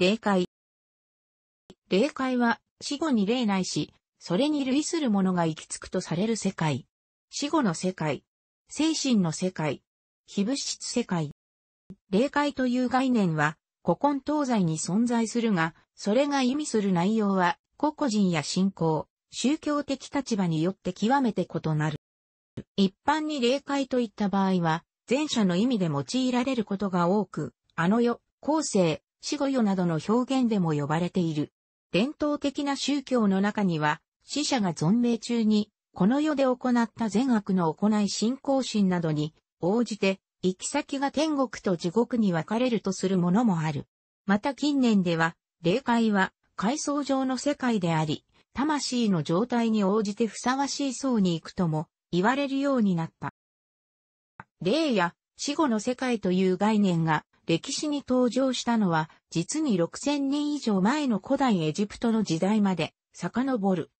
霊界。霊界は死後に霊ないし、それに類するものが行き着くとされる世界。死後の世界。精神の世界。非物質世界。霊界という概念は、古今東西に存在するが、それが意味する内容は、個々人や信仰、宗教的立場によって極めて異なる。一般に霊界といった場合は、前者の意味で用いられることが多く、あの世、後世、死後世などの表現でも呼ばれている。伝統的な宗教の中には、死者が存命中に、この世で行った善悪の行い信仰心などに、応じて、行き先が天国と地獄に分かれるとするものもある。また近年では、霊界は、階層上の世界であり、魂の状態に応じてふさわしい層に行くとも言われるようになった。霊や死後の世界という概念が歴史に登場したのは実に6000年以上前の古代エジプトの時代まで遡る。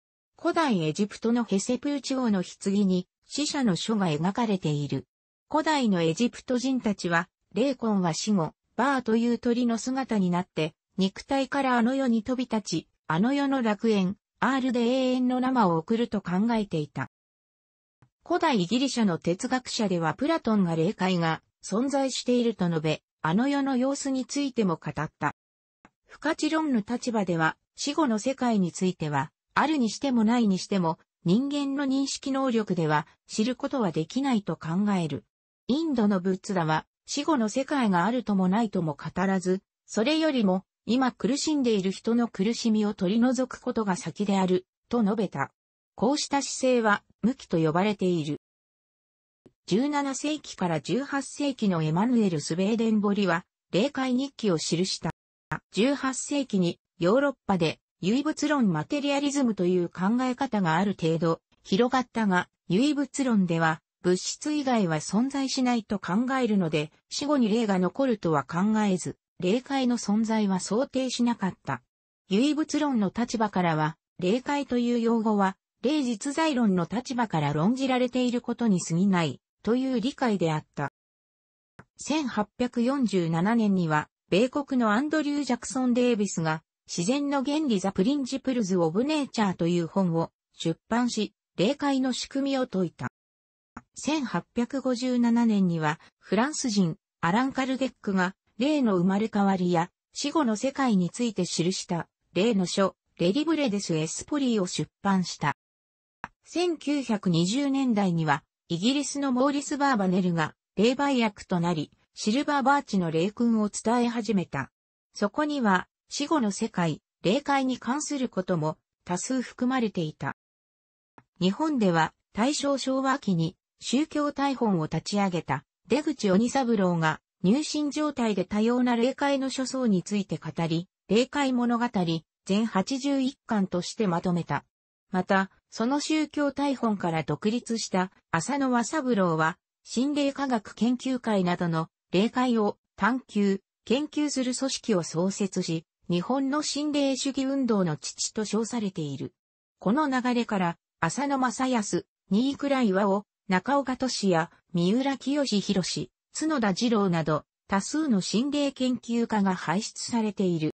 古代エジプトのヘセプーチ王の棺に死者の書が描かれている。古代のエジプト人たちは、霊魂は死後、バーという鳥の姿になって、肉体からあの世に飛び立ち、あの世の楽園、R で永遠の生を送ると考えていた。古代ギリシャの哲学者ではプラトンが霊界が存在していると述べ、あの世の様子についても語った。不可知論の立場では、死後の世界については、あるにしてもないにしても、人間の認識能力では知ることはできないと考える。インドのブッツダは死後の世界があるともないとも語らず、それよりも今苦しんでいる人の苦しみを取り除くことが先である、と述べた。こうした姿勢は、無機と呼ばれている。17世紀から18世紀のエマヌエル・スウェーデンボリは、霊界日記を記した。18世紀にヨーロッパで唯物論マテリアリズムという考え方がある程度広がったが、唯物論では物質以外は存在しないと考えるので、死後に霊が残るとは考えず、霊界の存在は想定しなかった。唯物論の立場からは、霊界という用語は、霊実在論の立場から論じられていることに過ぎない、という理解であった。1847年には、米国のアンドリュー・ジャクソン・デイビスが、自然の原理ザ・プリンジプルズ・オブ・ネイチャーという本を出版し、霊界の仕組みを説いた。1857年にはフランス人アラン・カルデックが霊の生まれ変わりや死後の世界について記した霊の書レリブレデス・エスポリーを出版した。1920年代にはイギリスのモーリス・バーバネルが霊媒役となりシルバーバーチの霊訓を伝え始めた。そこには死後の世界、霊界に関することも多数含まれていた。日本では大正昭和期に宗教大本を立ち上げた出口鬼三郎が入信状態で多様な霊界の諸相について語り、霊界物語全81巻としてまとめた。また、その宗教大本から独立した浅野和三郎は、心霊科学研究会などの霊界を探求、研究する組織を創設し、日本の心霊主義運動の父と称されている。この流れから、浅野正康、新倉岩尾、中岡俊也、三浦清志博士、角田二郎など、多数の心霊研究家が輩出されている。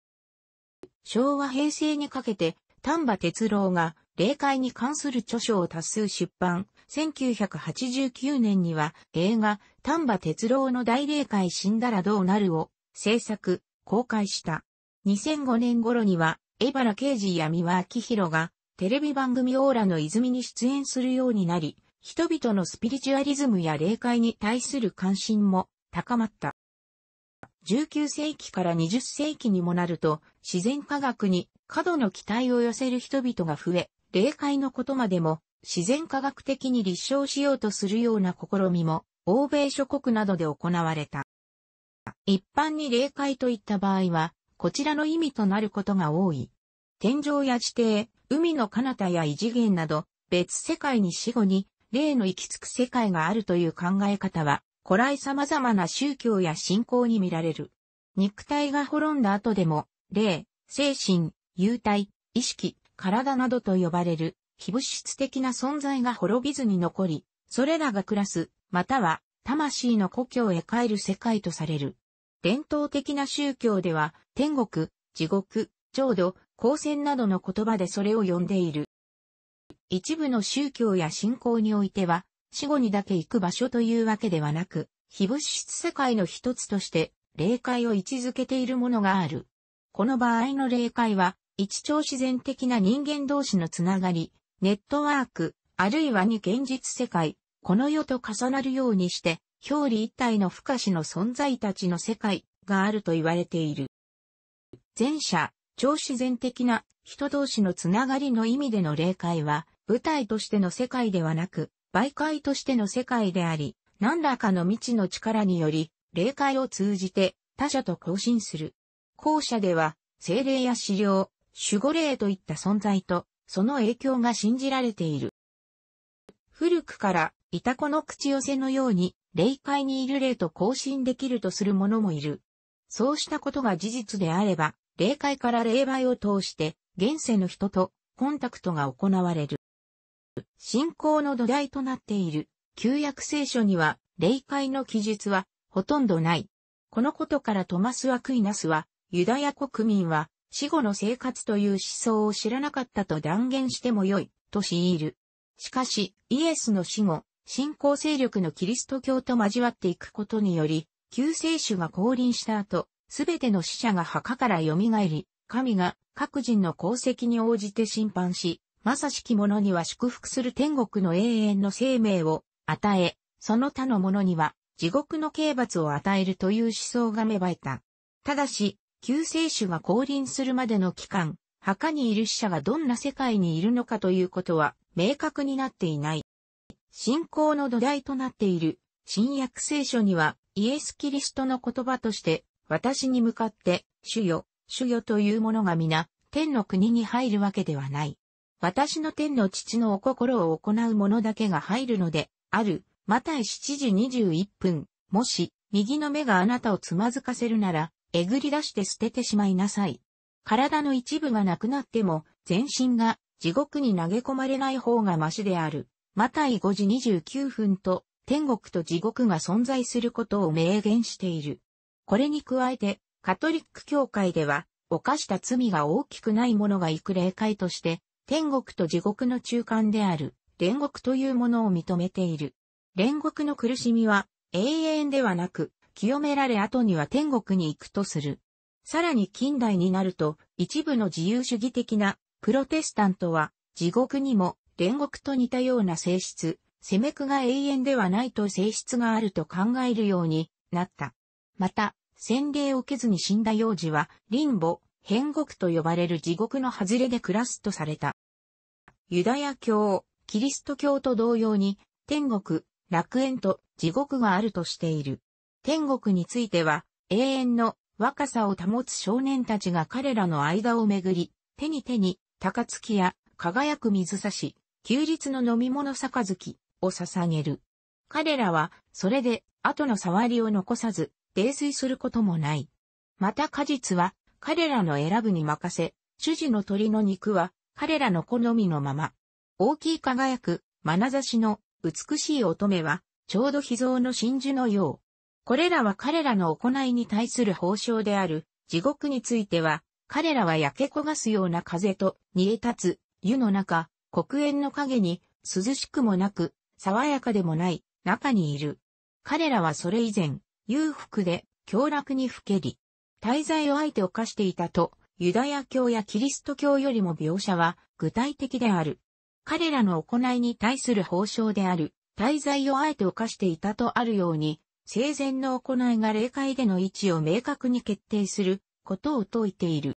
昭和平成にかけて、丹波哲郎が霊界に関する著書を多数出版。1989年には映画丹波哲郎の大霊界死んだらどうなるを制作、公開した。2005年頃には、江原刑事や三輪明宏がテレビ番組オーラの泉に出演するようになり、人々のスピリチュアリズムや霊界に対する関心も高まった。19世紀から20世紀にもなると、自然科学に過度の期待を寄せる人々が増え、霊界のことまでも自然科学的に立証しようとするような試みも、欧米諸国などで行われた。一般に霊界といった場合は、こちらの意味となることが多い。天井や地底、海の彼方や異次元など、別世界に死後に霊の行き着く世界があるという考え方は、古来様々な宗教や信仰に見られる。肉体が滅んだ後でも、霊、精神、幽体、意識、体などと呼ばれる、非物質的な存在が滅びずに残り、それらが暮らす、または、魂の故郷へ帰る世界とされる。伝統的な宗教では、天国、地獄、浄土、光線などの言葉でそれを呼んでいる。一部の宗教や信仰においては、死後にだけ行く場所というわけではなく、非物質世界の一つとして、霊界を位置づけているものがある。この場合の霊界は、一超自然的な人間同士のつながり、ネットワーク、あるいはに現実世界、この世と重なるようにして、表裏一体の不可視の存在たちの世界があると言われている。前者、超自然的な人同士のつながりの意味での霊界は、舞台としての世界ではなく、媒介としての世界であり、何らかの未知の力により、霊界を通じて他者と交信する。後者では、精霊や資料、守護霊といった存在と、その影響が信じられている。古くから、いたこの口寄せのように、霊界にいる霊と交信できるとする者もいる。そうしたことが事実であれば、霊界から霊媒を通して、現世の人とコンタクトが行われる。信仰の土台となっている旧約聖書には霊界の記述はほとんどない。このことからトマス・アクイナスはユダヤ国民は死後の生活という思想を知らなかったと断言してもよいと強いる。しかしイエスの死後、信仰勢力のキリスト教と交わっていくことにより、救世主が降臨した後、すべての死者が墓から蘇り、神が各人の功績に応じて審判し、まさしき者には祝福する天国の永遠の生命を与え、その他の者には地獄の刑罰を与えるという思想が芽生えた。ただし、救世主が降臨するまでの期間、墓にいる死者がどんな世界にいるのかということは明確になっていない。信仰の土台となっている新約聖書にはイエス・キリストの言葉として私に向かって主よ、主よというものが皆天の国に入るわけではない。私の天の父のお心を行う者だけが入るので、ある、また7時21分、もし、右の目があなたをつまずかせるなら、えぐり出して捨ててしまいなさい。体の一部がなくなっても、全身が地獄に投げ込まれない方がましである。マタイ5時29分と、天国と地獄が存在することを明言している。これに加えて、カトリック教会では、犯した罪が大きくない者が行く霊界として、天国と地獄の中間である、煉獄というものを認めている。煉獄の苦しみは、永遠ではなく、清められ後には天国に行くとする。さらに近代になると、一部の自由主義的なプロテスタントは、地獄にも煉獄と似たような性質、攻めくが永遠ではないと性質があると考えるようになった。また、洗礼を受けずに死んだ幼児は、リンボ、変国と呼ばれる地獄の外れで暮らすとされた。ユダヤ教、キリスト教と同様に、天国、楽園と地獄があるとしている。天国については、永遠の若さを保つ少年たちが彼らの間をめぐり、手に手に、高月や輝く水差し、休日の飲み物杯を捧げる。彼らは、それで、後の触りを残さず、泥酔することもない。また果実は、彼らの選ぶに任せ、主事の鳥の肉は、彼らの好みのまま。大きい輝く、眼差しの美しい乙女は、ちょうど秘蔵の真珠のよう。これらは彼らの行いに対する報奨である、地獄については、彼らは焼け焦がすような風と、煮え立つ、湯の中、黒煙の影に、涼しくもなく、爽やかでもない、中にいる。彼らはそれ以前、裕福で、凶楽にふけり、滞在を相手を犯していたと、ユダヤ教やキリスト教よりも描写は具体的である。彼らの行いに対する報奨である、滞在をあえて犯していたとあるように、生前の行いが霊界での位置を明確に決定することを説いている。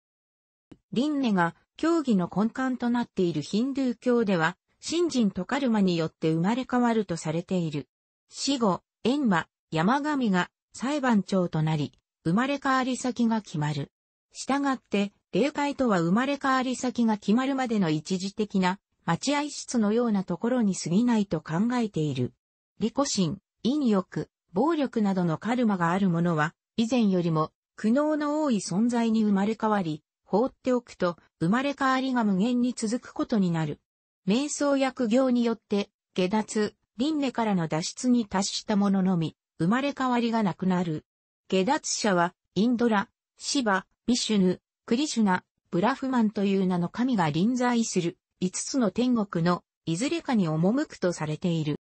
リンネが教義の根幹となっているヒンドゥー教では、信心とカルマによって生まれ変わるとされている。死後、エンマ、山神が裁判長となり、生まれ変わり先が決まる。したがって、霊界とは生まれ変わり先が決まるまでの一時的な待合室のようなところに過ぎないと考えている。利己心、陰欲、暴力などのカルマがある者は、以前よりも苦悩の多い存在に生まれ変わり、放っておくと生まれ変わりが無限に続くことになる。瞑想や苦行によって、下脱、輪廻からの脱出に達した者のみ、生まれ変わりがなくなる。下脱者は、インドラ、シバ、ビシュヌ、クリシュナ、ブラフマンという名の神が臨在する5つの天国のいずれかに赴くとされている。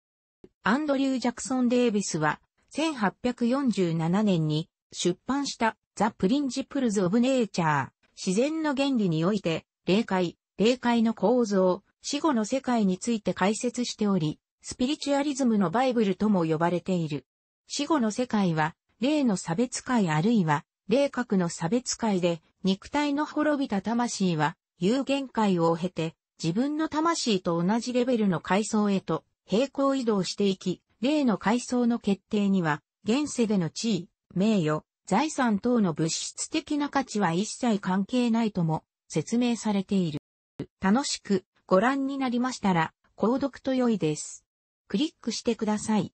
アンドリュー・ジャクソン・デイビスは1847年に出版したザ・プリンジプルズ・オブ・ネイチャー、自然の原理において、霊界、霊界の構造、死後の世界について解説しており、スピリチュアリズムのバイブルとも呼ばれている。死後の世界は、霊の差別界あるいは、霊格の差別界で、肉体の滅びた魂は、有限界を経て、自分の魂と同じレベルの階層へと、平行移動していき、例の階層の決定には、現世での地位、名誉、財産等の物質的な価値は一切関係ないとも説明されている。楽しくご覧になりましたら、購読と良いです。クリックしてください。